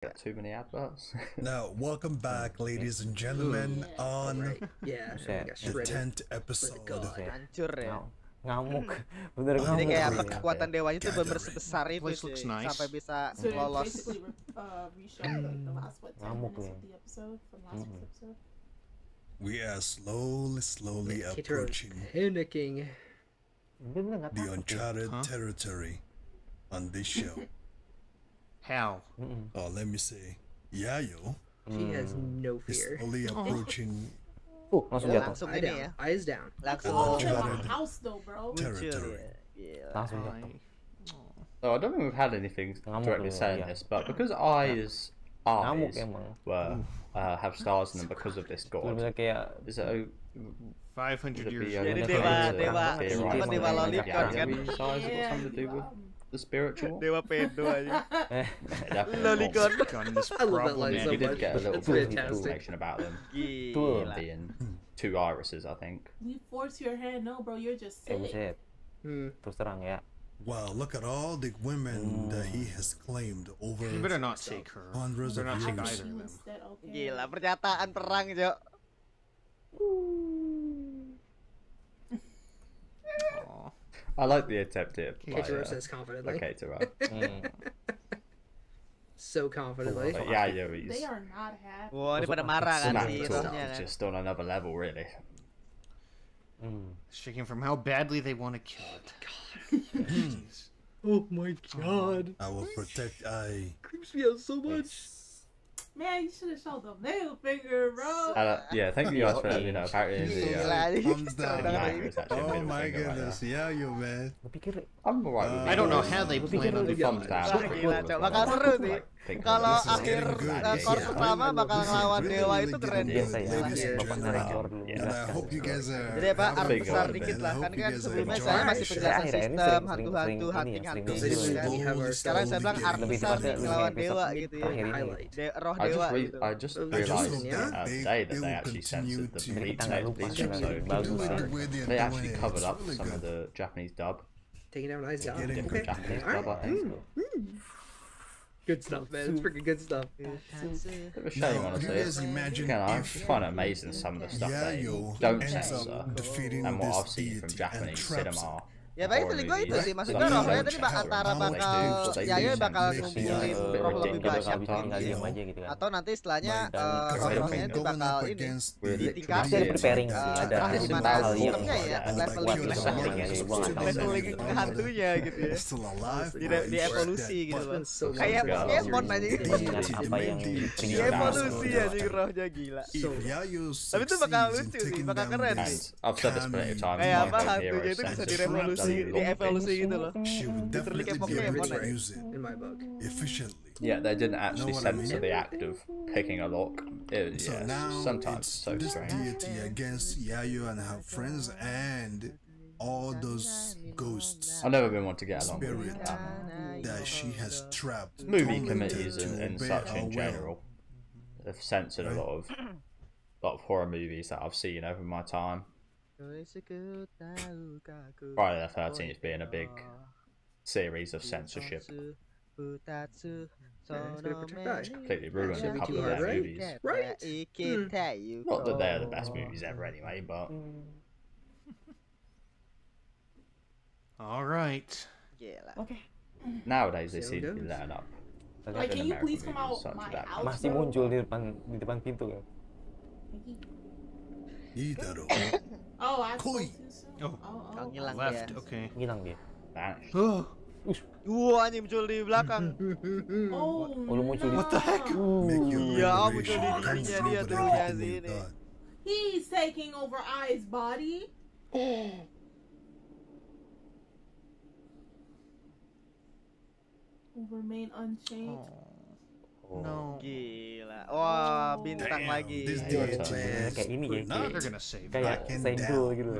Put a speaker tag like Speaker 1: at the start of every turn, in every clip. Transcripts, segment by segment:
Speaker 1: Got too many adverts.
Speaker 2: Now, welcome back, ladies and gentlemen, on
Speaker 3: Right. Yeah. and we
Speaker 2: the tenth episode.
Speaker 3: God.
Speaker 4: hancur ya
Speaker 5: ngamuk bener
Speaker 2: Jadi
Speaker 4: jadi
Speaker 5: ngamuk
Speaker 4: kayak
Speaker 2: Oh,
Speaker 4: apa kekuatan dewanya tuh bener sebesar itu
Speaker 6: Place
Speaker 4: cuy,
Speaker 6: looks nice.
Speaker 4: sampai bisa
Speaker 7: So
Speaker 4: lolos
Speaker 7: basically re- uh, reshot like the hmm. last what ten
Speaker 5: Ngamuk
Speaker 7: minutes
Speaker 5: nih.
Speaker 7: of the episode from last week's hmm. episode.
Speaker 2: We are slowly, slowly
Speaker 3: Keitaro's
Speaker 2: approaching
Speaker 3: panicking.
Speaker 2: the uncharted
Speaker 6: Huh?
Speaker 2: territory on this show.
Speaker 6: How?
Speaker 5: Mm-mm.
Speaker 2: oh, let me say, Yayo
Speaker 3: She has no
Speaker 2: is
Speaker 3: fear.
Speaker 2: slowly approaching
Speaker 5: uh langsung
Speaker 4: Ya,
Speaker 5: jatuh
Speaker 4: langsung
Speaker 3: Eye
Speaker 4: ini
Speaker 3: down.
Speaker 4: ya
Speaker 3: Eyes down.
Speaker 4: langsung
Speaker 7: Oh,
Speaker 2: Uncharted.
Speaker 7: in my house though, bro.
Speaker 4: muncul
Speaker 2: territory.
Speaker 4: ya Gila.
Speaker 5: langsung jatuh
Speaker 1: so I don't think we've had anything directly saying this, but because eyes,
Speaker 5: ngamuk
Speaker 1: eyes were uh, have stars in them because of this god. Is it a
Speaker 6: 500 years
Speaker 1: be
Speaker 6: ago.
Speaker 1: a
Speaker 4: Jadi
Speaker 1: link
Speaker 4: dewa- dewa-
Speaker 1: the
Speaker 5: apa,
Speaker 1: right
Speaker 5: dewa
Speaker 1: mind,
Speaker 4: kan?
Speaker 1: Size got something to do with the spiritual.
Speaker 4: dewa pedo aja
Speaker 1: Definitely
Speaker 4: Lolicon.
Speaker 3: I love that line so
Speaker 1: We
Speaker 6: problematic.
Speaker 1: did
Speaker 3: much.
Speaker 1: get a little
Speaker 3: It's
Speaker 1: bit of
Speaker 3: fantastic.
Speaker 1: information about them
Speaker 4: gila
Speaker 1: being two irises, I think.
Speaker 7: You force your hand, no, bro. You're just sick.
Speaker 5: buset
Speaker 3: Hmm.
Speaker 5: terus terang ya
Speaker 2: Wow, look at all the women that he has claimed over
Speaker 6: You better not take her.
Speaker 2: hundreds
Speaker 6: Better
Speaker 2: of
Speaker 6: not take either of them.
Speaker 7: instead, okay.
Speaker 4: gila pernyataan perang Jo
Speaker 6: Aw.
Speaker 1: I like the attempt here by, uh,
Speaker 3: says
Speaker 1: by
Speaker 3: confidently.
Speaker 1: Keitaro.
Speaker 5: Hmm.
Speaker 3: So confidently.
Speaker 1: But yeah, yeah,
Speaker 7: They are not happy.
Speaker 4: wah ini pada marah kan
Speaker 1: Smack
Speaker 4: si
Speaker 1: talk
Speaker 4: rohnya
Speaker 1: is
Speaker 4: kan
Speaker 1: just on another level, really.
Speaker 5: Hmm.
Speaker 6: Shaking from how badly they want to kill it. Jeez.
Speaker 3: Oh my god.
Speaker 2: I will protect I.
Speaker 3: Creeps me out so much.
Speaker 7: Man, you should have showed the middle finger, bro.
Speaker 1: Uh, yeah, thank you guys for letting me know. Apparently, the, uh,
Speaker 4: ini
Speaker 2: Thumbs down.
Speaker 1: is actually
Speaker 2: Oh my
Speaker 1: finger right
Speaker 2: goodness,
Speaker 1: there.
Speaker 2: Yayo, man.
Speaker 5: gue
Speaker 1: I'm alright
Speaker 2: Uh,
Speaker 6: I don't know how they
Speaker 1: down.
Speaker 6: plan on
Speaker 1: The
Speaker 6: doing
Speaker 1: thumbs down.
Speaker 4: Kalau akhir eh,
Speaker 2: core
Speaker 4: pertama bakal ngelawan Dewa itu keren
Speaker 5: biasa ya.
Speaker 4: Jadi apa
Speaker 1: art
Speaker 4: besar dikit lah. Kan kan sebelumnya saya masih penjelasan sistem hantu-hantu
Speaker 3: hunting-hunting
Speaker 4: kan Sekarang saya bilang
Speaker 5: art
Speaker 4: besar ngelawan Dewa gitu ya.
Speaker 3: Gitu
Speaker 4: ya. Roh Dewa.
Speaker 1: I just
Speaker 3: gitu.
Speaker 1: realized
Speaker 3: that
Speaker 2: day
Speaker 1: that they actually censored the
Speaker 2: retail edition, so
Speaker 1: they actually covered up some of the Japanese dub.
Speaker 3: Taking out an eyes
Speaker 2: out.
Speaker 1: Different
Speaker 2: Good
Speaker 3: stuff, man. It's freaking good stuff.
Speaker 1: Bit of a
Speaker 2: Now,
Speaker 1: shame,
Speaker 2: do you
Speaker 1: honestly.
Speaker 2: guys imagine
Speaker 1: Again, I find it amazing some of the stuff they don't censor and what I've seen from Japanese
Speaker 2: traps
Speaker 1: cinema.
Speaker 4: Ya baik oh, gue itu sih. Maksudnya
Speaker 1: roh
Speaker 4: ya,
Speaker 1: ya
Speaker 4: tadi bak antara bakal Yayo bakal ngumpulin roh lebih banyak.
Speaker 5: Gitu.
Speaker 4: Atau nanti setelahnya eh,
Speaker 2: rohnya
Speaker 4: itu bakal ini ditingkatin
Speaker 5: dari preparing sih ada yang
Speaker 4: mana ya
Speaker 5: level gitu.
Speaker 4: leveling hantunya gitu. ya. Tidak
Speaker 2: dievolusi
Speaker 4: gitu. Kayak Pokemon aja
Speaker 2: gitu.
Speaker 5: Apa yang
Speaker 2: dievolusi ya
Speaker 4: di rohnya gila. Tapi itu bakal lucu sih, bakal keren sih. Kayak apa hantunya itu bisa direvolusi
Speaker 1: doesn't
Speaker 4: di gitu loh
Speaker 2: she would definitely
Speaker 4: kayak
Speaker 2: be able to use it
Speaker 3: In my book.
Speaker 2: efficiently.
Speaker 1: Yeah, they didn't actually
Speaker 2: Know what I
Speaker 1: censor
Speaker 2: mean?
Speaker 1: the act of picking a lock. It,
Speaker 2: So
Speaker 1: yeah,
Speaker 2: now
Speaker 1: sometimes
Speaker 2: it's
Speaker 1: so
Speaker 2: this
Speaker 1: strange.
Speaker 2: deity against Yayo and her friends and all those ghosts
Speaker 1: I've never been one to get along with
Speaker 2: spirit
Speaker 1: um,
Speaker 2: that she has trapped.
Speaker 1: movie committees and, and such in general. They've censored a lot of lot of horror movies that I've seen over my time. Friday the Thirteenth being a big series of censorship,
Speaker 3: Yeah, it's gonna protect
Speaker 1: completely ruined a
Speaker 3: Shouldn't be
Speaker 1: couple
Speaker 3: too
Speaker 1: of
Speaker 3: hard,
Speaker 1: their
Speaker 3: right?
Speaker 1: movies.
Speaker 3: Right?
Speaker 1: Not that they're the best movies ever, anyway, but
Speaker 6: All right.
Speaker 4: Okay.
Speaker 1: nowadays they
Speaker 3: See
Speaker 1: seem
Speaker 3: it
Speaker 1: to be letting up.
Speaker 7: Like, can you please come out my house?
Speaker 5: masih muncul di depan di depan pintu kan
Speaker 2: Idaro.
Speaker 7: Oh, I
Speaker 2: Koi.
Speaker 7: spoke too soon.
Speaker 6: Oh.
Speaker 7: oh, oh.
Speaker 4: ngilang
Speaker 6: Left.
Speaker 4: dia.
Speaker 6: Okay.
Speaker 5: hilang dia
Speaker 1: Vanished.
Speaker 6: Oh.
Speaker 4: Wah, anjing muncul di belakang.
Speaker 7: Oh,
Speaker 5: Oh, lu muncul di-
Speaker 7: no.
Speaker 6: What the heck?
Speaker 2: Make your
Speaker 4: Iya,
Speaker 2: revelation
Speaker 4: muncul di
Speaker 2: come
Speaker 4: dirinya dia tuh,
Speaker 2: everything
Speaker 4: Yazi
Speaker 2: you've
Speaker 4: ini.
Speaker 2: done.
Speaker 7: He's taking over I's body. Will remain unchanged. Oh.
Speaker 6: Oh, no.
Speaker 4: Gila. Wah, oh, bintang
Speaker 2: Damn,
Speaker 4: lagi.
Speaker 5: Kayak ini ya. Kayak
Speaker 2: Senju
Speaker 5: gitu.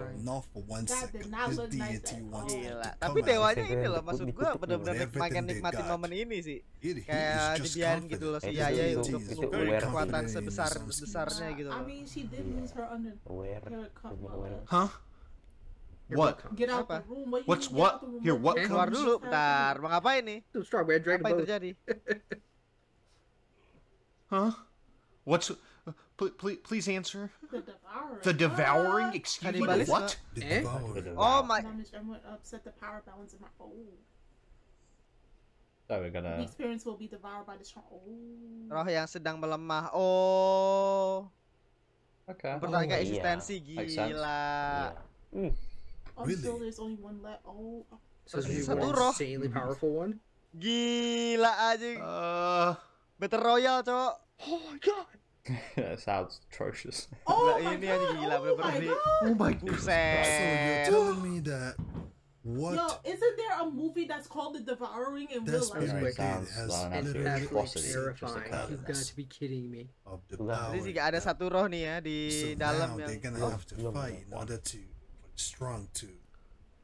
Speaker 4: Gila. Tapi dewanya ini loh maksud gua benar-benar makin nikmatin momen ini sih. Kayak dibiarin gitu loh si Yaya untuk untuk kekuatan sebesar besarnya gitu.
Speaker 7: I mean she did lose her under.
Speaker 5: Aware.
Speaker 6: Hah? What?
Speaker 7: Get out
Speaker 4: apa?
Speaker 7: the room. What
Speaker 6: What's what? Here, what?
Speaker 4: Keluar dulu, bentar. Mau ngapain nih?
Speaker 3: Strawberry Dragon
Speaker 4: Apa yang terjadi?
Speaker 6: Huh? What's? Uh, pl- pl- please answer.
Speaker 7: The devourer.
Speaker 6: The devouring.
Speaker 7: Ah.
Speaker 6: Excuse me.
Speaker 4: Cannibalism.
Speaker 6: What?
Speaker 2: The
Speaker 3: Eh?
Speaker 2: devourer.
Speaker 4: Oh my.
Speaker 7: Damage and would upset the power balance of my. Oh.
Speaker 1: So we're
Speaker 7: The
Speaker 1: gonna.
Speaker 7: experience will be devoured by the strong. Oh.
Speaker 4: Roh yang sedang melemah. Oh.
Speaker 1: Okay.
Speaker 4: Mempertahankan
Speaker 5: iya.
Speaker 4: eksistensi
Speaker 1: Makes sense.
Speaker 4: gila.
Speaker 5: Iya. Hmm.
Speaker 7: Until
Speaker 2: Really?
Speaker 7: there's only one left. Oh.
Speaker 3: So it's
Speaker 4: Satu
Speaker 3: one
Speaker 4: roh.
Speaker 3: insanely powerful one.
Speaker 4: Gila aja.
Speaker 6: Uh.
Speaker 4: Battle Royale, cok.
Speaker 3: Oh my god.
Speaker 1: that sounds atrocious.
Speaker 7: Oh,
Speaker 4: oh
Speaker 7: my
Speaker 4: ini
Speaker 7: god.
Speaker 4: aja gila,
Speaker 7: oh
Speaker 4: bener-bener
Speaker 7: my god.
Speaker 6: Oh my.
Speaker 2: So you're telling me that what
Speaker 7: Yo, isn't there a movie that's called The Devouring in real
Speaker 2: That's
Speaker 7: life?
Speaker 2: pretty
Speaker 3: Like,
Speaker 2: good. has
Speaker 3: It's
Speaker 2: literally
Speaker 1: atrocity.
Speaker 3: terrifying.
Speaker 1: occurred.
Speaker 3: You've got to be kidding me.
Speaker 2: of the
Speaker 5: Udah.
Speaker 2: power.
Speaker 4: Jadi sih ada satu roh nih ya di
Speaker 2: So
Speaker 4: dalam
Speaker 2: now
Speaker 4: yang
Speaker 2: they're gonna have to fight in order to strong to.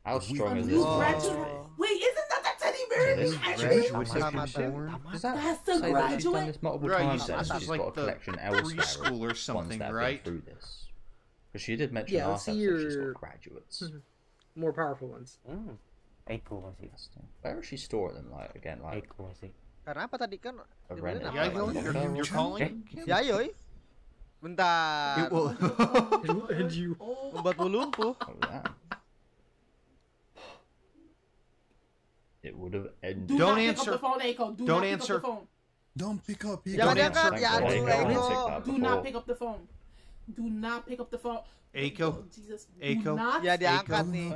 Speaker 1: How strong is
Speaker 7: new
Speaker 1: this?
Speaker 4: Oh.
Speaker 7: graduate. Wait,
Speaker 1: This
Speaker 7: Actually,
Speaker 1: graduate
Speaker 4: Tamatan.
Speaker 1: system? Does that
Speaker 7: That's the
Speaker 1: say that she's done
Speaker 7: graduate.
Speaker 1: this multiple
Speaker 6: Right, you
Speaker 1: times?
Speaker 6: said this was like
Speaker 1: got a
Speaker 6: the
Speaker 1: collection elsewhere.
Speaker 6: preschool or something,
Speaker 1: ones that have
Speaker 6: right?
Speaker 1: Through this. Because she did mention
Speaker 3: Yeah,
Speaker 1: last
Speaker 3: let's see
Speaker 1: episode she's
Speaker 3: your-
Speaker 1: got graduates.
Speaker 3: More powerful ones.
Speaker 5: Hmm. Eiko masih.
Speaker 1: Interesting. Where is she storing them? Like again, like
Speaker 5: Eiko masih.
Speaker 4: Karena apa tadi kan?
Speaker 1: a
Speaker 4: Sebenarnya
Speaker 1: rented
Speaker 4: nama
Speaker 6: Yeah, you're, you're, you're calling.
Speaker 4: Ya, yoi. Bentar.
Speaker 6: It will.
Speaker 3: And you.
Speaker 4: Membuatmu lumpuh.
Speaker 1: Oh, yeah. It would have ended.
Speaker 7: do
Speaker 6: Don't
Speaker 7: not
Speaker 6: answer.
Speaker 7: pick up the phone, Echo. Do
Speaker 6: Don't
Speaker 7: not
Speaker 6: answer.
Speaker 7: pick up the phone.
Speaker 2: Don't pick up.
Speaker 4: Jangan
Speaker 6: Don't
Speaker 4: diangkat.
Speaker 6: answer.
Speaker 7: Do not pick up the phone. Do not pick up the phone.
Speaker 6: Echo.
Speaker 7: Oh, Jesus. Not.
Speaker 4: Ya diangkat nih.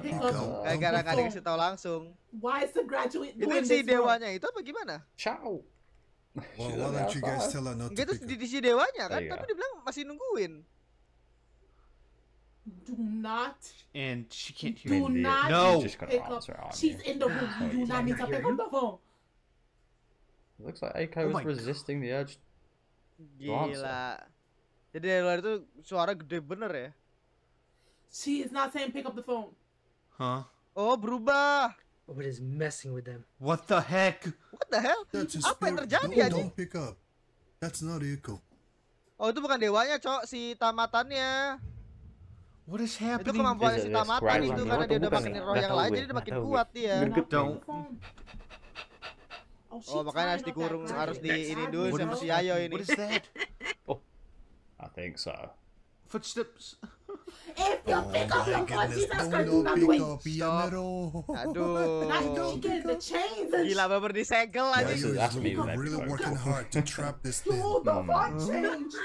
Speaker 4: Gara-gara
Speaker 7: the
Speaker 4: dikasih tahu langsung.
Speaker 7: Why is the graduate
Speaker 4: Itu si dewanya itu apa gimana?
Speaker 1: Ciao.
Speaker 2: Well, why don't you guys tell her not to
Speaker 4: itu
Speaker 2: pick up?
Speaker 4: di si dewanya kan,
Speaker 1: you
Speaker 4: tapi dia bilang masih nungguin.
Speaker 7: Do not.
Speaker 6: And she can't hear
Speaker 7: Do not
Speaker 6: No.
Speaker 1: Gonna
Speaker 7: pick up. She's in the room. You do not need to pick up the phone.
Speaker 1: It looks like Aiko
Speaker 6: Oh
Speaker 1: is
Speaker 6: my God.
Speaker 1: resisting the urge.
Speaker 4: Gila. Jadi dari luar itu suara gede bener ya.
Speaker 7: She is not saying pick up the phone.
Speaker 6: Huh?
Speaker 4: Oh berubah.
Speaker 3: What is messing with them?
Speaker 6: What the heck?
Speaker 4: What the hell?
Speaker 2: That's a
Speaker 4: Apa yang terjadi
Speaker 2: Don't,
Speaker 4: aja?
Speaker 2: don't pick up. That's not Echo.
Speaker 4: Oh itu bukan dewanya cok, si tamatannya.
Speaker 6: What is happening?
Speaker 4: Itu
Speaker 1: kemampuan
Speaker 4: si Tamatan itu karena dia udah
Speaker 5: ya?
Speaker 4: makin roh yang lain jadi dia makin kuat dia.
Speaker 7: Gedong. Oh,
Speaker 4: oh, makanya harus dikurung harus di ini dulu sama si Ayo ini.
Speaker 6: What is that? Oh.
Speaker 1: I think so.
Speaker 6: Footsteps.
Speaker 7: If you pick up the watches,
Speaker 2: that's
Speaker 7: going
Speaker 2: to
Speaker 7: be
Speaker 2: way. Stop.
Speaker 4: Aduh. Gila,
Speaker 2: baper
Speaker 4: aja.
Speaker 1: Yeah, you're
Speaker 2: really working hard to trap this thing.
Speaker 7: Pull
Speaker 1: the
Speaker 7: hmm. change.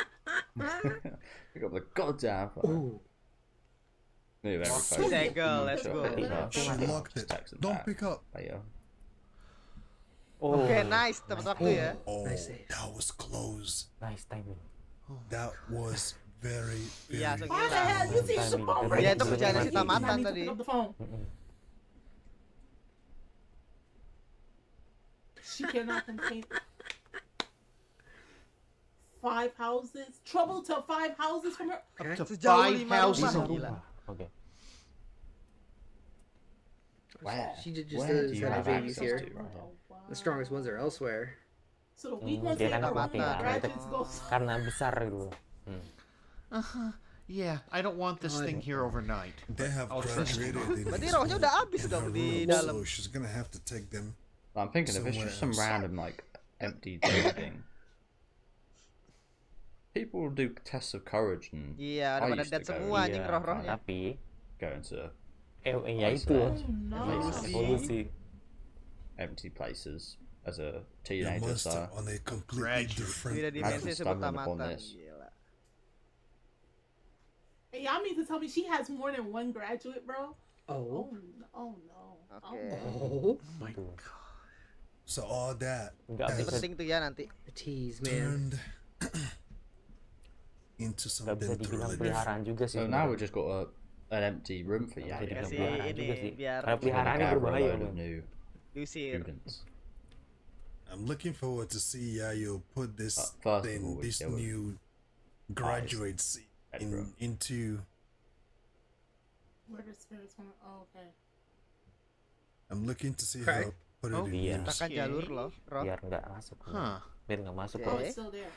Speaker 1: Pick up the goddamn. Move every phone.
Speaker 4: segel,
Speaker 1: Mm,
Speaker 4: let's go.
Speaker 1: pick.
Speaker 2: She locked it. Don't pick up.
Speaker 1: There you go.
Speaker 5: Oh.
Speaker 4: Oke nice tepat waktu ya.
Speaker 2: Oh,
Speaker 3: Nice
Speaker 2: that was close.
Speaker 5: Nice timing.
Speaker 2: That was very,
Speaker 4: Iya,
Speaker 2: very.
Speaker 4: so
Speaker 7: Why the hell you see the phone ring?
Speaker 4: Ya, itu kerjaannya si
Speaker 7: You do not
Speaker 4: tamatan tadi.
Speaker 7: the phone. She cannot contain five houses. Trouble to five houses from her.
Speaker 3: Okay.
Speaker 6: To
Speaker 4: Sejauh
Speaker 6: five
Speaker 4: lima
Speaker 6: houses.
Speaker 4: Rumah.
Speaker 5: Bisa
Speaker 4: Gila.
Speaker 5: rumah. Oke.
Speaker 1: Where?
Speaker 3: She ju- just
Speaker 1: Where
Speaker 3: says
Speaker 1: do you
Speaker 3: that
Speaker 1: have
Speaker 3: the babies
Speaker 1: access
Speaker 3: here.
Speaker 1: to right now?
Speaker 7: Wow.
Speaker 3: The strongest ones are elsewhere.
Speaker 7: So the weak
Speaker 5: Hmm,
Speaker 7: ones
Speaker 5: dia
Speaker 7: get
Speaker 5: kan
Speaker 7: the
Speaker 4: mati lah.
Speaker 7: graduates go.
Speaker 5: Karena besar gitu. Hmm.
Speaker 6: Uh-huh. Yeah, I don't want this
Speaker 3: God.
Speaker 6: thing here overnight.
Speaker 2: They have
Speaker 6: I'll trust you.
Speaker 2: graduated in
Speaker 4: Berarti
Speaker 2: this
Speaker 4: rohnya
Speaker 2: room,
Speaker 4: udah habis
Speaker 2: in
Speaker 4: dong
Speaker 2: her
Speaker 4: di
Speaker 2: room,
Speaker 4: dalam.
Speaker 2: So she's gonna have to take them.
Speaker 1: I'm thinking if it's just some
Speaker 2: Somewhere else.
Speaker 1: random like empty building. People do tests of courage and
Speaker 4: Iya,
Speaker 1: I
Speaker 4: udah pada
Speaker 1: used
Speaker 4: dead
Speaker 1: to go
Speaker 4: semua anjing
Speaker 5: Iya,
Speaker 4: roh-rohnya.
Speaker 5: tapi
Speaker 1: go into
Speaker 5: eh, eh, ya
Speaker 1: Place
Speaker 5: itu
Speaker 1: that.
Speaker 7: Oh.
Speaker 1: Evolusi.
Speaker 5: evolusi.
Speaker 1: empty places as a
Speaker 2: The
Speaker 1: teenager.
Speaker 2: monster
Speaker 1: So
Speaker 2: on a completely
Speaker 6: Graduate.
Speaker 2: different.
Speaker 4: Beda dimensi
Speaker 1: Imagine
Speaker 4: sebut
Speaker 1: stumbling upon
Speaker 4: tamatan.
Speaker 1: this.
Speaker 4: Gila.
Speaker 7: Hey, y'all mean to tell me she has more than one graduate, bro? Oh,
Speaker 3: Oh.
Speaker 7: no. oh no.
Speaker 4: Oke.
Speaker 3: Oh.
Speaker 7: Oh,
Speaker 6: My
Speaker 5: god.
Speaker 2: So all that
Speaker 5: Nggak
Speaker 4: Ini
Speaker 5: bisa,
Speaker 2: has
Speaker 4: penting tuh ya nanti.
Speaker 3: Tease, man.
Speaker 2: turned into
Speaker 5: bisa
Speaker 2: something
Speaker 5: dibilang
Speaker 2: totally different.
Speaker 5: peliharaan juga sih.
Speaker 1: so now we've just got a, an empty room for
Speaker 5: bisa dibilang
Speaker 4: Kasih
Speaker 5: peliharaan
Speaker 4: ini,
Speaker 5: juga sih.
Speaker 4: biar-
Speaker 5: Karena peliharaan ini berbahaya.
Speaker 4: Diusir.
Speaker 1: students.
Speaker 2: I'm looking forward to see Yayo put this
Speaker 1: Uh,
Speaker 2: thing,
Speaker 1: all, we
Speaker 2: this new graduates in, into.
Speaker 7: where the spirits want Oh, okay.
Speaker 2: I'm looking to see
Speaker 3: Okay.
Speaker 2: her put it
Speaker 6: Oh,
Speaker 2: in
Speaker 5: iya.
Speaker 4: Takkan
Speaker 6: Oke.
Speaker 4: jalur loh, roh.
Speaker 5: Biar nggak masuk.
Speaker 6: Huh.
Speaker 5: Biar nggak masuk.
Speaker 4: Oke.
Speaker 7: Oh,
Speaker 5: loh.
Speaker 7: it's still there.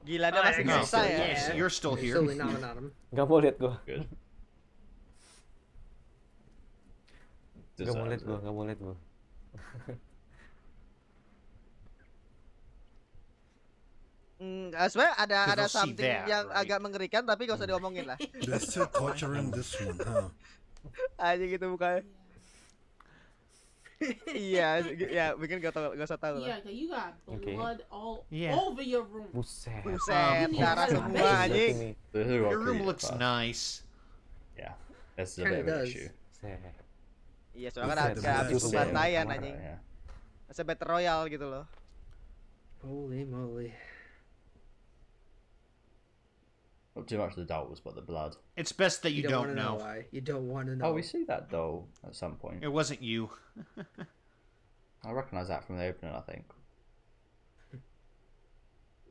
Speaker 4: Gila dia masih
Speaker 6: No.
Speaker 4: bisa ya.
Speaker 6: Yes, you're still here.
Speaker 5: Nggak mau lihat gua.
Speaker 1: Good.
Speaker 5: Nggak mau lihat gua. Nggak mau lihat gua.
Speaker 4: Mm, sebenarnya ada ada something
Speaker 6: that,
Speaker 4: yang
Speaker 6: right?
Speaker 4: agak mengerikan tapi gak usah diomongin lah.
Speaker 2: They're still torturing this one, huh?
Speaker 4: Aja gitu bukan. Iya, ya mungkin gak tau gak usah
Speaker 7: tau.
Speaker 4: Iya,
Speaker 7: yeah, you got blood okay. all
Speaker 6: yeah.
Speaker 7: over your room.
Speaker 5: Buset.
Speaker 4: Buset, darah semua anjing.
Speaker 6: Your room looks nice.
Speaker 1: Yeah, that's the
Speaker 3: big
Speaker 1: issue.
Speaker 4: Iya, soalnya kan habis pembantaian anjing. Sebet royal gitu loh.
Speaker 3: Holy moly.
Speaker 1: Not too much of the dolls, but the blood.
Speaker 6: It's best that you,
Speaker 3: don't,
Speaker 6: don't
Speaker 3: know.
Speaker 6: know.
Speaker 3: why. You don't want to know.
Speaker 1: Oh, we see that doll at some point.
Speaker 6: It wasn't you.
Speaker 1: I recognise that from the opening. I think.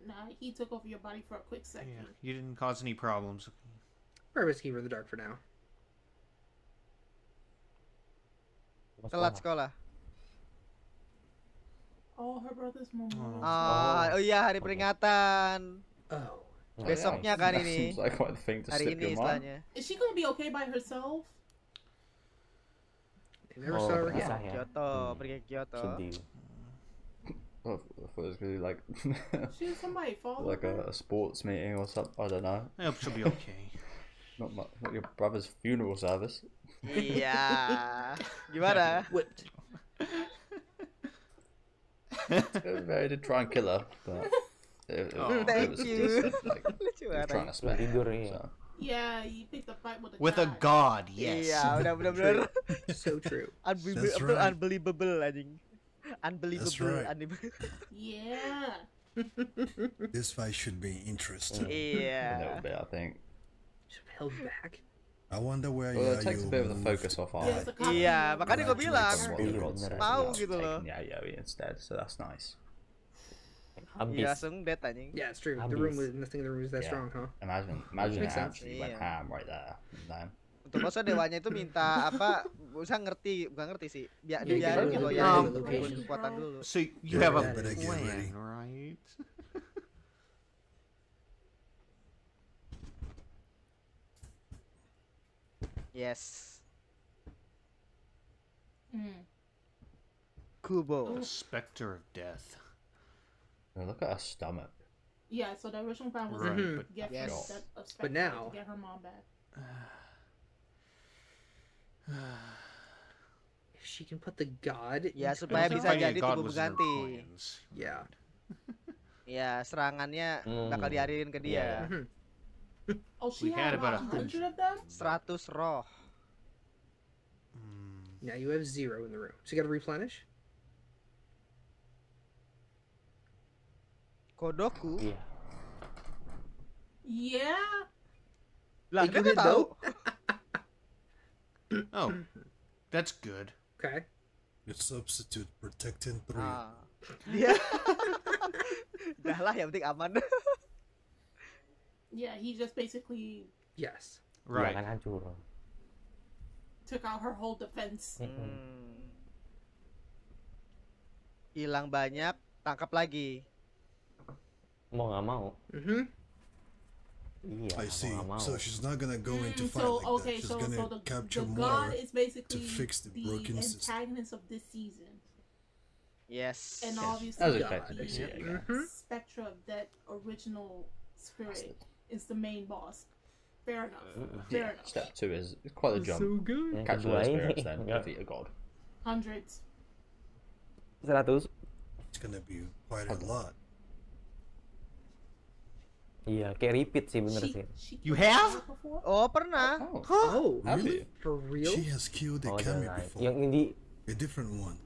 Speaker 7: Nah, he took over your body for a quick second.
Speaker 6: Yeah, you didn't cause any problems.
Speaker 3: Private keeper in the dark for now.
Speaker 4: Telat sekolah.
Speaker 7: Oh, her brother's mom.
Speaker 6: Oh.
Speaker 4: Ah, oh iya hari peringatan.
Speaker 3: Oh.
Speaker 1: Oh,
Speaker 4: Besoknya kan
Speaker 1: that
Speaker 4: ini.
Speaker 1: Seems like quite the thing to
Speaker 4: Hari
Speaker 1: slip
Speaker 4: ini
Speaker 1: your mind.
Speaker 4: istilahnya.
Speaker 7: Is she gonna be okay by herself?
Speaker 3: Never
Speaker 5: Oh,
Speaker 3: saw her
Speaker 5: bisa
Speaker 3: again.
Speaker 5: ya.
Speaker 4: Kyoto,
Speaker 5: Hmm.
Speaker 4: pergi ke Kyoto.
Speaker 5: Sedih.
Speaker 1: Oh, I thought it was gonna be like
Speaker 7: Should somebody follow
Speaker 1: like a, a sports meeting or something. I don't know.
Speaker 6: I hope she'll be okay.
Speaker 1: Not my, not your brother's funeral service.
Speaker 4: Iya. Gimana?
Speaker 3: Whipped.
Speaker 1: they did try and kill her, but it, it,
Speaker 6: Oh.
Speaker 1: it
Speaker 4: Thank
Speaker 1: was
Speaker 4: you.
Speaker 1: like,
Speaker 4: Lucu
Speaker 1: they were trying to spare her,
Speaker 5: Tidur, iya.
Speaker 1: so.
Speaker 7: Yeah, you picked a fight with a
Speaker 6: With a
Speaker 7: god.
Speaker 6: god, yes.
Speaker 4: Iya, udah bener-bener
Speaker 3: So true.
Speaker 4: unbelievable,
Speaker 2: That's
Speaker 4: apa,
Speaker 2: right.
Speaker 4: unbelievable anjing. Unbelievable,
Speaker 2: right.
Speaker 4: unbelievable.
Speaker 7: Yeah.
Speaker 2: This fight should be interesting.
Speaker 1: A little bit, I think.
Speaker 3: Should have held back.
Speaker 2: I wonder where
Speaker 1: you're.
Speaker 2: Well,
Speaker 1: it takes a bit of the focus off our
Speaker 7: Yeah, it's a cop.
Speaker 4: Iya, makanya gue
Speaker 2: Graduates
Speaker 4: bilang.
Speaker 1: from what the god said.
Speaker 4: Mau
Speaker 1: Now
Speaker 4: gitu
Speaker 1: we've
Speaker 4: loh.
Speaker 1: taken Yaoi instead, so that's nice.
Speaker 5: Habis.
Speaker 4: Iya, langsung dead anjing.
Speaker 3: Yeah, it's true. The room was nothing in the room was that
Speaker 1: Yeah.
Speaker 3: strong, huh?
Speaker 1: Imagine, imagine
Speaker 3: sense.
Speaker 1: actually went
Speaker 4: Yeah.
Speaker 1: ham right there. Then
Speaker 4: Untuk masa dewanya itu minta apa? Usah ngerti, bukan ngerti sih. Biar
Speaker 3: Yeah,
Speaker 4: biarin
Speaker 3: yeah,
Speaker 4: gitu
Speaker 3: yeah,
Speaker 4: ya.
Speaker 3: yeah,
Speaker 4: kekuatan dulu.
Speaker 6: So you
Speaker 2: Yeah,
Speaker 6: have a
Speaker 3: yeah,
Speaker 6: plan, right?
Speaker 4: Yes.
Speaker 7: Mm.
Speaker 4: Kubo.
Speaker 6: The specter of death.
Speaker 1: Oh, look at her stomach.
Speaker 7: Yeah, so the original plan was
Speaker 6: Right,
Speaker 7: to
Speaker 6: but
Speaker 7: get
Speaker 4: Yes.
Speaker 7: Spec- of
Speaker 3: But now-
Speaker 7: to get her mom back.
Speaker 3: If she can put the god.
Speaker 4: Ya,
Speaker 3: into-
Speaker 4: supaya bisa
Speaker 6: a
Speaker 4: jadi tubuh
Speaker 6: in plans.
Speaker 3: Yeah.
Speaker 4: Ya, serangannya
Speaker 5: Hmm.
Speaker 4: bakal diaririn ke dia.
Speaker 5: iya.
Speaker 3: Mhm.
Speaker 7: Oh, she
Speaker 6: We
Speaker 7: had,
Speaker 6: had
Speaker 7: about
Speaker 6: a
Speaker 7: hundred of them.
Speaker 4: 100 roh.
Speaker 6: Mm,
Speaker 3: Now you have zero in the room. So you gotta replenish?
Speaker 4: Kodoku.
Speaker 5: Iya.
Speaker 7: Yeah.
Speaker 4: Lah, kan nggak tahu.
Speaker 6: Oh, that's good.
Speaker 3: Okay.
Speaker 2: Your substitute protecting three.
Speaker 4: Ah. Dia. Udah lah, yang penting aman.
Speaker 7: Yeah, he just basically
Speaker 3: Yes.
Speaker 5: Iya
Speaker 6: Right.
Speaker 5: kan hancur.
Speaker 7: took out her whole defense.
Speaker 4: Hmm. Hilang banyak, tangkap lagi.
Speaker 5: Mau nggak mau.
Speaker 3: Mm-hmm.
Speaker 5: Iya.
Speaker 2: I see.
Speaker 5: nggak mau.
Speaker 2: So she's not gonna go into
Speaker 7: Mm,
Speaker 2: fight
Speaker 7: so
Speaker 2: like
Speaker 7: okay,
Speaker 2: that. She's
Speaker 7: so
Speaker 2: gonna
Speaker 7: so the,
Speaker 2: capture
Speaker 7: the
Speaker 2: more.
Speaker 7: god is basically
Speaker 2: fix the
Speaker 7: the
Speaker 2: broken system.
Speaker 7: of this season,
Speaker 4: Yes.
Speaker 7: and
Speaker 1: Yes.
Speaker 7: obviously
Speaker 1: As
Speaker 7: the
Speaker 1: expected, we
Speaker 3: mm-hmm.
Speaker 7: Spectra of that original spirit is the main boss. Fair enough. Fair
Speaker 1: Yeah,
Speaker 7: enough.
Speaker 1: step two is quite a jump.
Speaker 3: good.
Speaker 5: Yang
Speaker 1: Capture
Speaker 5: kedua
Speaker 1: those
Speaker 5: ini.
Speaker 1: spirits, then
Speaker 5: nggak-
Speaker 1: defeat a god.
Speaker 7: Hundreds.
Speaker 5: 100.
Speaker 2: It's gonna be quite a lot.
Speaker 5: Iya, kayak repeat sih bener
Speaker 7: She,
Speaker 5: sih.
Speaker 7: she
Speaker 6: You have?
Speaker 4: Oh, pernah.
Speaker 1: Oh,
Speaker 3: Oh,
Speaker 1: have
Speaker 2: Really?
Speaker 3: for real?
Speaker 2: She has killed a
Speaker 5: Oh,
Speaker 2: Kami before.
Speaker 5: Yang ini
Speaker 2: A different one.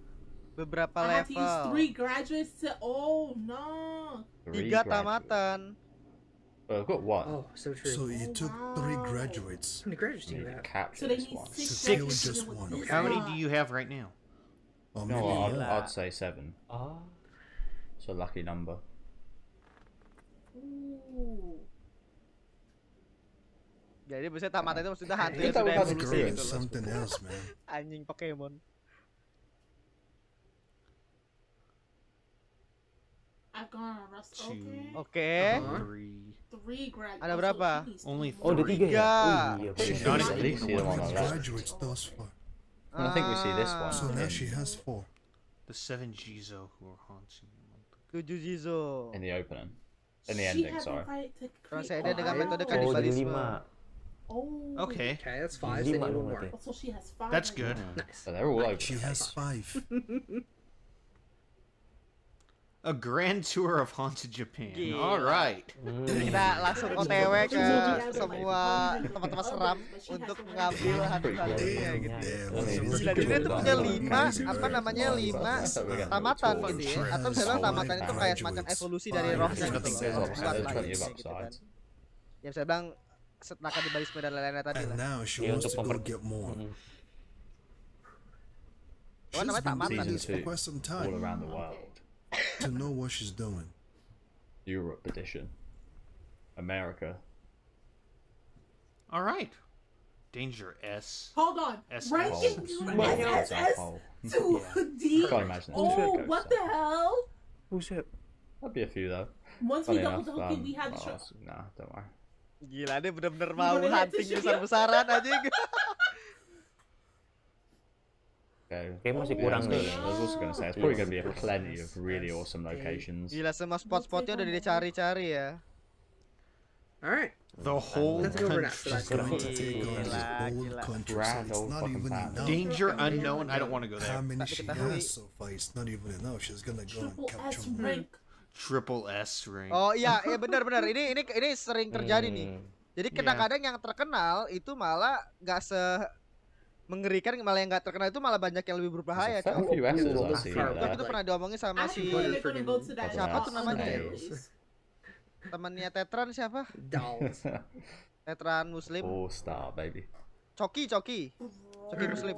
Speaker 4: Beberapa
Speaker 7: I had to use
Speaker 4: level.
Speaker 7: three graduates to. Oh no!
Speaker 1: Three
Speaker 4: Tiga
Speaker 1: graduates.
Speaker 4: tamatan.
Speaker 1: Well, I've got one.
Speaker 3: Oh, so true.
Speaker 2: So you
Speaker 7: Oh,
Speaker 2: took three
Speaker 7: wow.
Speaker 2: graduates.
Speaker 3: How many graduates do
Speaker 1: You
Speaker 3: you
Speaker 1: need to
Speaker 3: have?
Speaker 1: capture
Speaker 7: So they
Speaker 1: this
Speaker 7: need
Speaker 1: one.
Speaker 7: six.
Speaker 2: To just one.
Speaker 6: How many do you have right now?
Speaker 2: Or
Speaker 1: No,
Speaker 2: maybe
Speaker 1: I'd. I'd say seven.
Speaker 5: Oh,
Speaker 1: It's a lucky number.
Speaker 4: Jadi bisa tamat itu maksudnya hantu itu sudah evolusi gitu loh. Anjing Pokemon. Oke.
Speaker 3: Uh-huh.
Speaker 4: Ada berapa?
Speaker 5: oh, ada tiga ya? Oh, iya.
Speaker 1: I think we see this one.
Speaker 2: So now she has four.
Speaker 6: The seven Jizo who are haunting
Speaker 4: Tujuh Jizo.
Speaker 1: In the opening. In the
Speaker 7: she
Speaker 1: ending,
Speaker 7: had
Speaker 1: sorry.
Speaker 7: the right to
Speaker 4: Kalau
Speaker 7: create
Speaker 4: saya dia dengan metode
Speaker 5: Oh,
Speaker 4: kanibalisme.
Speaker 7: Oh.
Speaker 6: Okay.
Speaker 3: Okay, that's five.
Speaker 5: Lima
Speaker 3: Then you
Speaker 5: dong
Speaker 3: one more.
Speaker 5: berarti.
Speaker 7: Oh, so she has five.
Speaker 6: That's good.
Speaker 7: now.
Speaker 3: Nice.
Speaker 1: So they're all over.
Speaker 2: She has five.
Speaker 6: A grand tour of haunted Japan.
Speaker 4: Yeah.
Speaker 6: All right.
Speaker 4: Kita langsung OTW ke semua tempat-tempat seram untuk mengambil hantu hantunya gitu. Dan dia punya lima apa namanya lima tamatan gitu ya. Atau misalnya tamatan itu kayak macam evolusi dari rohnya gitu loh. Gitu kan. Ya saya bilang setelah di balik sepeda lainnya
Speaker 2: tadi
Speaker 4: lah.
Speaker 2: Ya,
Speaker 5: untuk
Speaker 4: pember...
Speaker 2: Cuman
Speaker 4: namanya tamatan.
Speaker 1: All around the world.
Speaker 2: To know what she's doing.
Speaker 1: Europe edition. America.
Speaker 6: All right. Danger S.
Speaker 7: Hold on.
Speaker 6: S-
Speaker 7: Ranking SSS
Speaker 1: oh.
Speaker 7: to D.
Speaker 1: Can't imagine.
Speaker 7: Oh, what the hell?
Speaker 5: Buset.
Speaker 1: That'd be a few though.
Speaker 7: Once
Speaker 1: Funny
Speaker 7: we double
Speaker 1: enough,
Speaker 7: double
Speaker 1: um,
Speaker 7: we had the
Speaker 1: oh,
Speaker 7: show.
Speaker 1: it's- nah, don't worry.
Speaker 4: Gila, dia bener-bener mau
Speaker 7: Bener-bener
Speaker 4: hunting
Speaker 7: itu sih.
Speaker 4: besar-besaran anjing.
Speaker 1: Okay.
Speaker 5: Kayak masih
Speaker 1: Yeah,
Speaker 5: kurang
Speaker 1: was,
Speaker 5: nih.
Speaker 1: gonna, I was also to say it's probably to be a plenty of really awesome locations.
Speaker 4: Gila, semua spot-spotnya udah dicari-cari ya.
Speaker 3: All right.
Speaker 6: The whole
Speaker 3: Let's go over that.
Speaker 6: country.
Speaker 2: She's going to take So it's not even enough.
Speaker 6: Danger unknown. I don't want to go
Speaker 2: How
Speaker 6: there.
Speaker 2: many
Speaker 4: Tapi
Speaker 2: she has so far? It's not even enough. She's gonna go and
Speaker 7: Triple S
Speaker 2: capture more.
Speaker 7: rank.
Speaker 6: Triple S ring.
Speaker 4: Oh iya, iya benar-benar. Ini ini ini sering terjadi nih.
Speaker 5: Hmm.
Speaker 4: Jadi
Speaker 6: Iya.
Speaker 4: kadang-kadang yang terkenal itu malah nggak se mengerikan malah yang gak terkenal itu malah banyak yang lebih berbahaya
Speaker 1: kan?
Speaker 4: Itu pernah diomongin sama si siapa tuh namanya? Temannya Tetran siapa? Tetran Muslim.
Speaker 1: Oh, stop baby.
Speaker 4: Coki, Coki. Coki Muslim.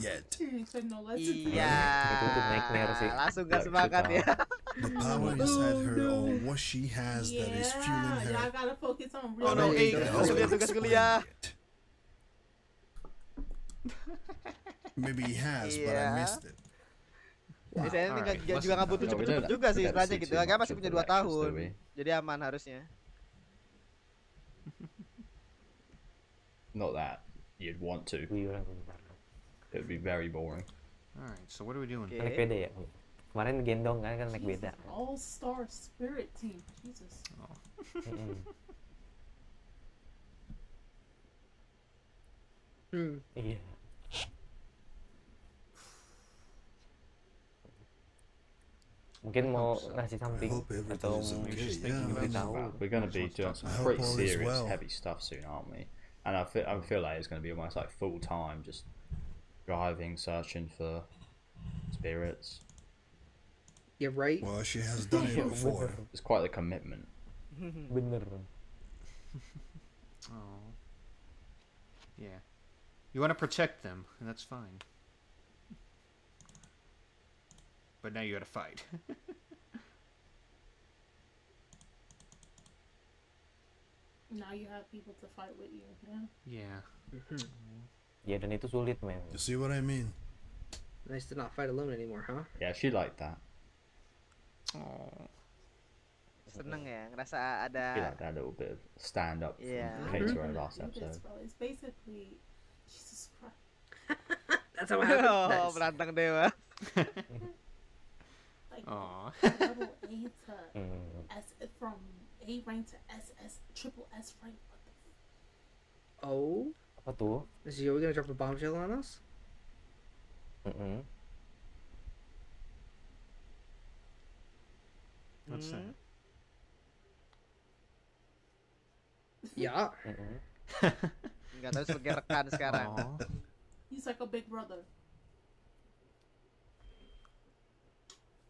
Speaker 2: yet.
Speaker 4: Iya. Langsung gak semangat ya.
Speaker 2: The power inside her or what she has yeah. that is fueling
Speaker 7: her. Yeah,
Speaker 2: I
Speaker 7: gotta focus on real.
Speaker 2: Oh
Speaker 4: no,
Speaker 2: eight.
Speaker 4: Kuliah tugas kuliah.
Speaker 2: Maybe he has, yeah. but I
Speaker 4: iya.
Speaker 2: missed it.
Speaker 4: Wah, saya
Speaker 6: right.
Speaker 4: juga, juga nggak butuh cepet-cepet juga sih
Speaker 1: raja
Speaker 4: gitu.
Speaker 1: Karena
Speaker 4: masih punya
Speaker 1: 2
Speaker 4: tahun. Jadi aman harusnya.
Speaker 1: Not that you'd want to.
Speaker 5: Iya, Gila, bentar.
Speaker 1: It would be very boring.
Speaker 6: All right. So what are we doing?
Speaker 4: Oke.
Speaker 5: Naik beda ya? Kemarin gendong kan kan naik beda.
Speaker 7: All star spirit team. Jesus.
Speaker 5: Mm-mm.
Speaker 3: Hmm.
Speaker 5: Iya. Mungkin mau ngasih
Speaker 2: I
Speaker 5: something
Speaker 2: hope everything
Speaker 5: atau
Speaker 2: is
Speaker 5: mungkin
Speaker 2: okay.
Speaker 6: just thinking
Speaker 2: Yeah,
Speaker 6: about
Speaker 2: I
Speaker 5: tahu.
Speaker 2: know.
Speaker 1: We're going to be doing some
Speaker 2: I hope
Speaker 1: pretty
Speaker 2: all is
Speaker 1: serious,
Speaker 2: well.
Speaker 1: heavy stuff soon, aren't we? And I feel, I feel like it's going to be almost like full time, just driving, searching for spirits.
Speaker 3: Yeah, right.
Speaker 2: Well, she has done it before.
Speaker 1: It's quite the commitment.
Speaker 5: Bener.
Speaker 6: Oh. Yeah. You want to protect them, and that's fine. But now you gotta fight.
Speaker 7: Now you have people to fight with you. Yeah.
Speaker 6: yeah.
Speaker 5: Ya dan itu sulit men.
Speaker 2: You see what I mean?
Speaker 3: Nice to not fight alone anymore, huh?
Speaker 1: Yeah, she liked that.
Speaker 6: Oh.
Speaker 4: Seneng ya, ngerasa
Speaker 1: She
Speaker 4: ada
Speaker 1: liked that little bit of stand up
Speaker 4: Yeah.
Speaker 1: from Kate to her last episode.
Speaker 7: bro. It's basically Jesus Christ.
Speaker 3: That's how it happened.
Speaker 4: Oh,
Speaker 3: Nice.
Speaker 4: berantang dewa.
Speaker 7: Like
Speaker 6: Aw.
Speaker 7: double A to
Speaker 5: Hmm.
Speaker 7: S from A rank to SS triple S rank. What the f-
Speaker 3: Oh,
Speaker 5: Apa tuh?
Speaker 3: is Joey gonna drop a bombshell on us?
Speaker 6: What's
Speaker 4: Hmm.
Speaker 6: that?
Speaker 3: Yeah.
Speaker 5: Mm-mm.
Speaker 4: Enggak tahu sebagai rekan sekarang.
Speaker 6: Aw.
Speaker 7: He's like a big brother.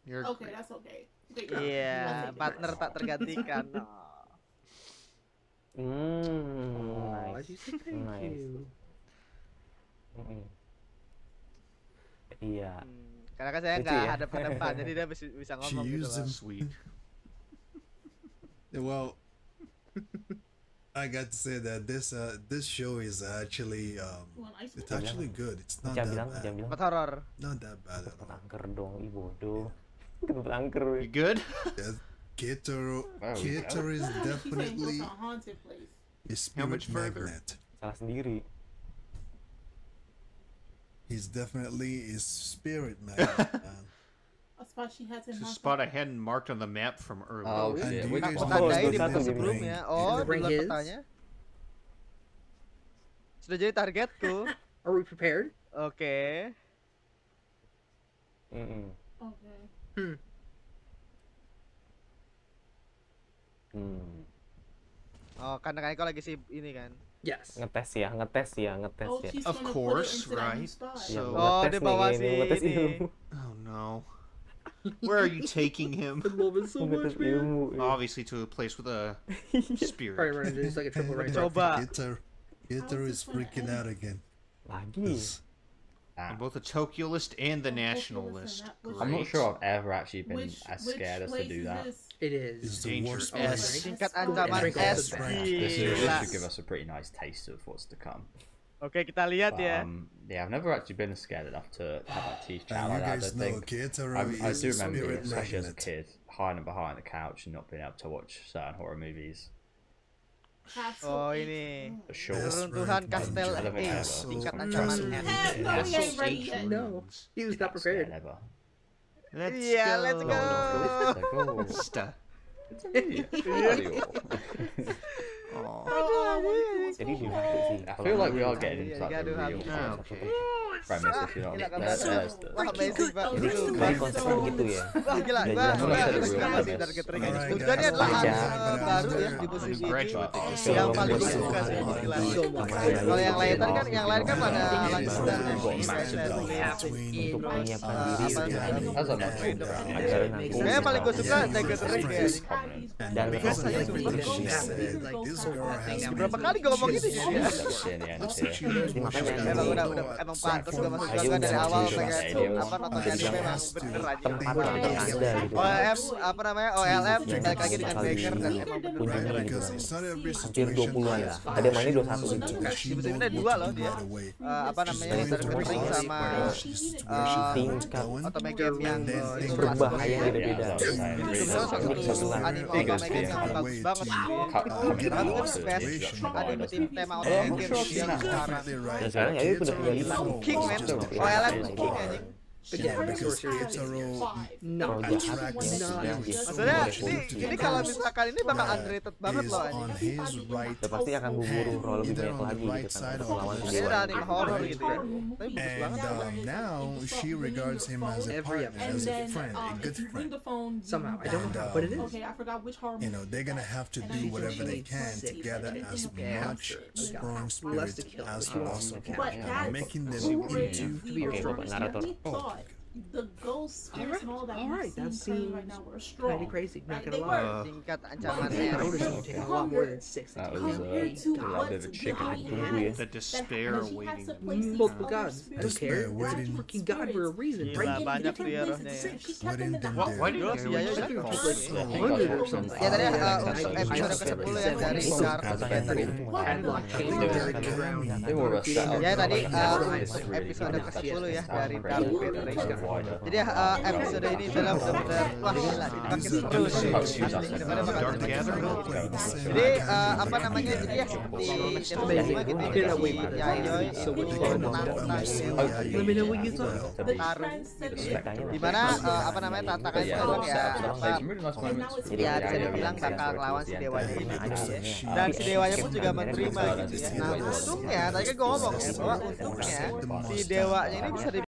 Speaker 6: You're
Speaker 7: Okay, that's okay.
Speaker 4: Iya,
Speaker 7: it.
Speaker 4: partner tak tergantikan. Oh.
Speaker 5: Hmm,
Speaker 3: thank
Speaker 5: Nice.
Speaker 3: you.
Speaker 5: Mm-mm. Iya.
Speaker 4: Hmm, Karena kan saya
Speaker 5: Lucu
Speaker 4: nggak
Speaker 5: ya?
Speaker 4: hadap ke depan, jadi dia bisa, bisa
Speaker 2: She
Speaker 4: ngomong gitu
Speaker 2: used
Speaker 4: loh.
Speaker 2: him.
Speaker 6: sweet.
Speaker 2: Well, I got to say that this uh this show is actually um
Speaker 7: You want ice
Speaker 2: it's
Speaker 7: cream?
Speaker 2: actually good. It's not
Speaker 5: Jangan
Speaker 2: that
Speaker 5: bilang,
Speaker 2: bad.
Speaker 5: jangan bilang.
Speaker 4: Empat horor.
Speaker 2: Not that bad at
Speaker 5: Kentut
Speaker 2: all.
Speaker 5: angker dong, ih bodoh. Kentut angker.
Speaker 6: You good?
Speaker 2: Yes, Keter
Speaker 1: There we
Speaker 2: Keter is
Speaker 7: She's saying go
Speaker 2: definitely
Speaker 7: to a haunted place.
Speaker 2: A
Speaker 6: How much
Speaker 2: spirit
Speaker 6: further?
Speaker 2: magnet.
Speaker 5: Salah sendiri.
Speaker 2: He's definitely a spirit magnet, man.
Speaker 7: A spot she has in
Speaker 6: It's a
Speaker 7: her
Speaker 6: spot I hadn't marked on the map from earlier.
Speaker 1: Oh
Speaker 2: And
Speaker 1: shit.
Speaker 2: do
Speaker 1: Which
Speaker 2: you
Speaker 4: Aku
Speaker 2: guys
Speaker 1: one?
Speaker 2: know
Speaker 4: tandai di
Speaker 2: the
Speaker 4: minggu
Speaker 2: ring?
Speaker 4: sebelumnya. Oh,
Speaker 3: Is the
Speaker 4: di
Speaker 3: ring
Speaker 4: luar
Speaker 3: his?
Speaker 4: petanya. Sudah jadi targetku.
Speaker 3: Are we prepared?
Speaker 4: Oke.
Speaker 5: Mm-mm.
Speaker 7: Okay.
Speaker 5: Hmm.
Speaker 4: Oh, karena kayaknya kau lagi sih ini kan.
Speaker 3: Yes.
Speaker 5: Ngetes ya, ngetes ya, ngetes
Speaker 7: Oh,
Speaker 5: ya.
Speaker 7: she's
Speaker 6: Of
Speaker 7: gonna
Speaker 6: course,
Speaker 7: put it into that new
Speaker 6: right?
Speaker 7: spot.
Speaker 5: Ya,
Speaker 6: So-
Speaker 5: mau
Speaker 4: Oh,
Speaker 5: ngetes
Speaker 4: dia
Speaker 5: nih
Speaker 4: bawa
Speaker 5: ini, ngetes ilmu.
Speaker 6: Oh no. Where are you taking him?
Speaker 3: I love it so
Speaker 5: Mau ngetes ilmu. ya.
Speaker 6: Obviously to a place with a
Speaker 3: Probably
Speaker 6: spirit.
Speaker 3: run into just like a triple rainbow.
Speaker 4: Coba.
Speaker 2: Keter Keter is freaking out again.
Speaker 5: Lagi.
Speaker 2: 'Cause
Speaker 6: I'm both a Tokyo list and the
Speaker 7: Tokyo
Speaker 6: national
Speaker 7: list
Speaker 6: list.
Speaker 7: and that was-
Speaker 1: I'm not sure I've ever actually been
Speaker 7: Which,
Speaker 1: as scared as to do
Speaker 7: is
Speaker 1: that.
Speaker 7: This?
Speaker 3: It
Speaker 2: It's the worst
Speaker 6: S.
Speaker 2: place.
Speaker 4: Tingkat
Speaker 7: Oh,
Speaker 4: ancaman
Speaker 3: Drink
Speaker 4: S.
Speaker 3: also bad.
Speaker 1: This, is, this
Speaker 4: Gila.
Speaker 1: should give us a pretty nice taste of what's to come.
Speaker 4: Okay, kita lihat
Speaker 1: But,
Speaker 4: ya.
Speaker 1: um, yeah, I've never actually been scared enough to have my teeth
Speaker 2: And
Speaker 1: like that. I don't
Speaker 2: know
Speaker 1: think.
Speaker 2: Keter
Speaker 1: I, I do remember,
Speaker 2: spirit
Speaker 1: especially as a kid, hiding behind the couch and not being able to watch certain horror movies.
Speaker 7: Castle
Speaker 4: Oh, ini.
Speaker 1: For sure.
Speaker 2: Yes.
Speaker 4: Runtuhan
Speaker 2: right,
Speaker 4: Kastel
Speaker 1: I don't think I
Speaker 4: Ace.
Speaker 1: ever
Speaker 4: Tingkat
Speaker 2: was
Speaker 4: ancaman
Speaker 2: trusted
Speaker 4: S.
Speaker 2: in
Speaker 7: Hell
Speaker 2: it.
Speaker 7: no, we
Speaker 6: Castle
Speaker 7: ain't ready
Speaker 6: H
Speaker 7: yet.
Speaker 3: No.
Speaker 6: ruins.
Speaker 3: He was
Speaker 1: Not
Speaker 3: not
Speaker 1: scared
Speaker 3: prepared.
Speaker 1: Ever.
Speaker 6: Let's
Speaker 4: Yeah,
Speaker 6: go.
Speaker 4: let's go.
Speaker 1: Like, oh,
Speaker 6: Sta.
Speaker 1: it's me. Mario.
Speaker 7: Oh. oh
Speaker 5: Jadi do
Speaker 7: have
Speaker 5: it sih.
Speaker 1: I feel like we all get into the.
Speaker 5: Jadi
Speaker 4: baru ya di posisi yang paling suka sih. Kalau yang lain kan yang lain kan pada
Speaker 5: untuk menyiapkan diri
Speaker 4: paling gue suka
Speaker 5: dan
Speaker 4: Berapa kali gue ngomong gitu
Speaker 2: sih?
Speaker 5: Emang
Speaker 4: udah udah emang pantas gue masuk surga dari awal pengen apa
Speaker 5: gitu.
Speaker 4: Apa namanya OLM balik lagi dengan Baker dan emang bener
Speaker 5: gitu. Hampir
Speaker 2: 20
Speaker 5: ya. Ada
Speaker 2: mana
Speaker 5: 21 gitu.
Speaker 2: Sebetulnya
Speaker 4: dua loh dia. Apa namanya
Speaker 2: Mr.
Speaker 4: Sama
Speaker 5: tingkat
Speaker 4: otomatic yang
Speaker 5: berbahaya beda-beda.
Speaker 4: Itu
Speaker 1: semua
Speaker 4: satu anime otomatic yang bagus banget
Speaker 1: ada tim
Speaker 4: sekarang.
Speaker 5: Ya udah 35
Speaker 4: king man king
Speaker 3: But yeah,
Speaker 2: Yeah,
Speaker 3: back to our
Speaker 2: because
Speaker 3: No.
Speaker 5: Kalau
Speaker 2: attracts
Speaker 5: jahatnya
Speaker 3: No.
Speaker 5: yang
Speaker 4: Maksudnya ini ini kalau misalkan ini bakal
Speaker 2: uh,
Speaker 4: underrated banget
Speaker 2: is
Speaker 4: loh
Speaker 2: on his right
Speaker 5: udah pasti akan berburu roh lebih
Speaker 2: Either
Speaker 5: banyak
Speaker 2: on the
Speaker 5: lagi
Speaker 2: right
Speaker 5: gitu
Speaker 2: side
Speaker 5: kan
Speaker 2: of
Speaker 5: untuk melawan
Speaker 2: the
Speaker 4: Ini
Speaker 5: dewa.
Speaker 4: anime horror gitu ya. Tapi bagus
Speaker 2: and
Speaker 4: banget.
Speaker 2: um, now she regards him as a
Speaker 3: Every
Speaker 2: partner,
Speaker 3: episode.
Speaker 2: As a friend, a
Speaker 7: um,
Speaker 2: good
Speaker 7: if you ring
Speaker 2: friend.
Speaker 7: the phone, you-
Speaker 3: Somehow. I don't know
Speaker 2: And,
Speaker 3: what it is.
Speaker 7: Okay, I forgot which horror
Speaker 2: You know, they're gonna have to do whatever they can to gather as much strong spirit as
Speaker 3: but you want
Speaker 2: possible,
Speaker 7: But that's
Speaker 2: making them into
Speaker 7: is
Speaker 3: To be your
Speaker 7: the-
Speaker 3: strong
Speaker 5: narator.
Speaker 7: We thought the ghost spirits and all that
Speaker 3: All
Speaker 7: we've
Speaker 3: right, that
Speaker 7: seen currently right
Speaker 3: seems
Speaker 7: now were
Speaker 3: Kinda crazy, not
Speaker 7: Right,
Speaker 3: gonna
Speaker 7: they
Speaker 3: lie.
Speaker 6: Uh,
Speaker 4: Tingkat ancaman
Speaker 3: I
Speaker 4: S.
Speaker 3: noticed you taking a lot more than six. to
Speaker 1: That
Speaker 3: kill.
Speaker 1: was, uh,
Speaker 7: compared to
Speaker 1: a little
Speaker 7: what
Speaker 1: bit
Speaker 7: the
Speaker 1: chicken
Speaker 7: how
Speaker 1: and
Speaker 7: he
Speaker 5: egg.
Speaker 7: has
Speaker 6: The despair
Speaker 7: that has
Speaker 6: waiting.
Speaker 7: to place these
Speaker 3: gods.
Speaker 7: spirits
Speaker 3: Don't care.
Speaker 2: Despair waiting.
Speaker 3: freaking god for a reason.
Speaker 4: Gila,
Speaker 3: Break
Speaker 7: in
Speaker 4: banyak
Speaker 7: different
Speaker 4: tuh
Speaker 7: places.
Speaker 4: errornya ya.
Speaker 7: She kept
Speaker 2: What
Speaker 7: them in
Speaker 2: in
Speaker 7: the
Speaker 2: them there?
Speaker 6: Why do you
Speaker 4: Terus
Speaker 6: care
Speaker 4: iya
Speaker 6: what you
Speaker 4: kan?
Speaker 3: Like
Speaker 6: it?
Speaker 3: a
Speaker 1: I think
Speaker 3: hundred or something.
Speaker 4: Ya tadi
Speaker 1: yeah,
Speaker 4: episode
Speaker 1: that's
Speaker 4: ke-10
Speaker 1: right.
Speaker 4: ya dari
Speaker 3: It's
Speaker 4: Scar
Speaker 3: so
Speaker 4: atau yang tadi.
Speaker 3: And like
Speaker 2: They
Speaker 3: came
Speaker 2: were
Speaker 3: down to the ground.
Speaker 1: They were set up.
Speaker 4: Ya tadi
Speaker 1: like, it's really
Speaker 4: episode
Speaker 1: good.
Speaker 4: ke-10 ya
Speaker 1: It's
Speaker 4: dari
Speaker 1: not
Speaker 4: Dark
Speaker 1: crazy.
Speaker 4: Jadi eh, episode ini dalam benar-benar wah gila. Jadi
Speaker 2: eh,
Speaker 4: apa namanya jadi ya di
Speaker 3: database
Speaker 4: gue gitu ya
Speaker 7: itu
Speaker 5: di
Speaker 4: mana eh, apa namanya tantangannya
Speaker 1: memang
Speaker 4: ya?
Speaker 5: Jadi
Speaker 4: ya bisa dibilang bakal lawan si
Speaker 1: dewa
Speaker 4: ini. Dan si dewanya pun juga menerima gitu ya. Nah untungnya tadi kan gue ngomong ya bahwa untungnya si dewanya ini bisa